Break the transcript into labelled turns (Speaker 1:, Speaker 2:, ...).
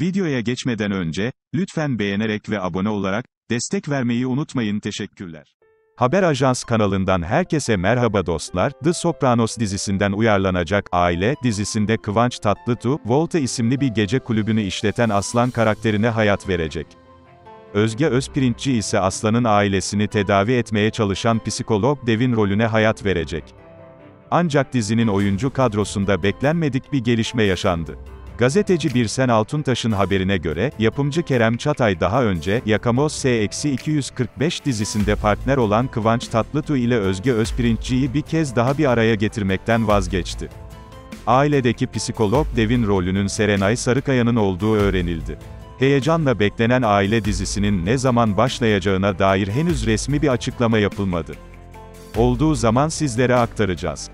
Speaker 1: Videoya geçmeden önce, lütfen beğenerek ve abone olarak, destek vermeyi unutmayın teşekkürler. Haber Ajans kanalından herkese merhaba dostlar, The Sopranos dizisinden uyarlanacak Aile dizisinde Kıvanç Tatlıtuğ, Volta isimli bir gece kulübünü işleten Aslan karakterine hayat verecek. Özge Özpirinççi ise Aslan'ın ailesini tedavi etmeye çalışan psikolog Devin rolüne hayat verecek. Ancak dizinin oyuncu kadrosunda beklenmedik bir gelişme yaşandı. Gazeteci Birsen Altuntaş'ın haberine göre, yapımcı Kerem Çatay daha önce, Yakamoz S-245 dizisinde partner olan Kıvanç Tatlıtuğ ile Özge Özpirinççi'yi bir kez daha bir araya getirmekten vazgeçti. Ailedeki psikolog Devin rolünün Serenay Sarıkaya'nın olduğu öğrenildi. Heyecanla beklenen aile dizisinin ne zaman başlayacağına dair henüz resmi bir açıklama yapılmadı. Olduğu zaman sizlere aktaracağız.